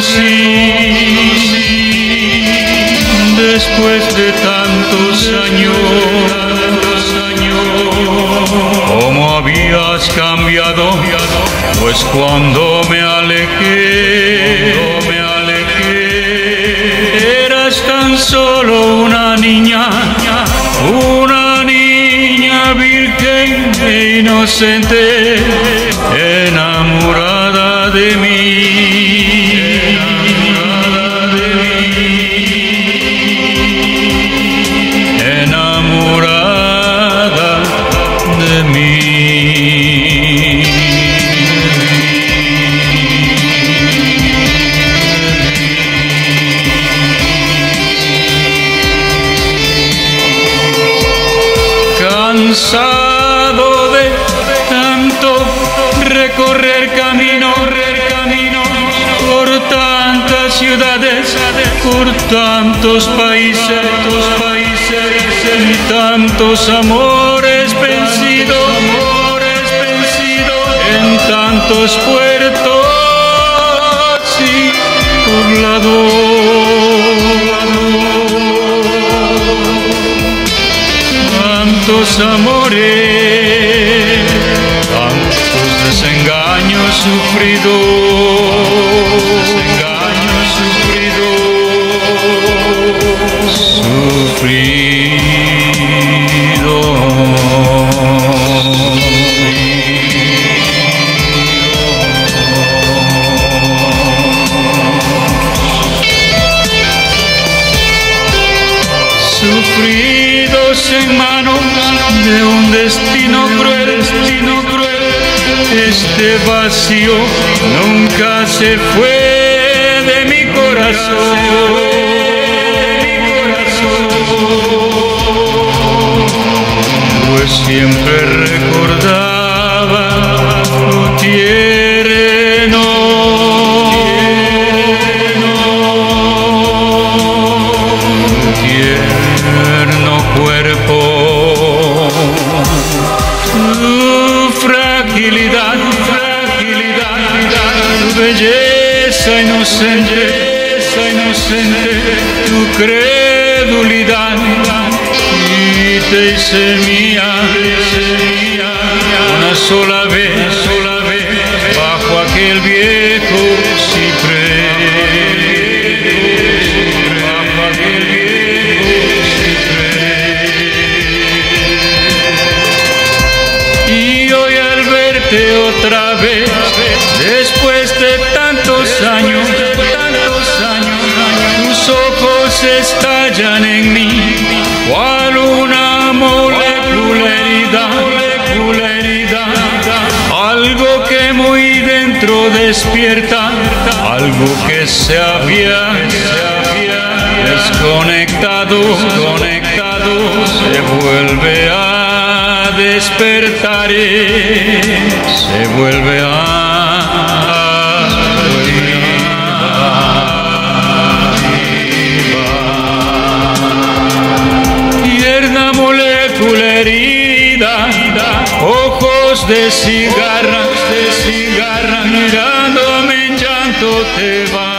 reconocí después de tantos años, cómo habías cambiado, pues cuando me alejé, me alejé, eras tan solo una niña, una niña virgen e inocente, enamorada de mí. Cansado de tanto recorrer camino, por tantas ciudades, por tantos países, y tantos amores vencidos, en tantos puertos y poblados tantos amores, tantos desengaños sufridos, desengaños sufridos, en manos de un destino cruel, destino cruel. Este vacío nunca se fue de mi corazón. Pues siempre recordaba tu tierno, tierno cuerpo, fragilidad, fragilidad, tu belleza inocente, inocente, tu credulidad, y te hice mía, una sola vez, verte otra vez, después de tantos años, tus ojos estallan en mí, cual una molécula herida, algo que muy dentro despierta, algo que se había, se había desconectado, conectado, se vuelve a despertar, se vuelve a tierna molécula herida, ojos de cigarra, de cigarra, mirándome en llanto te va.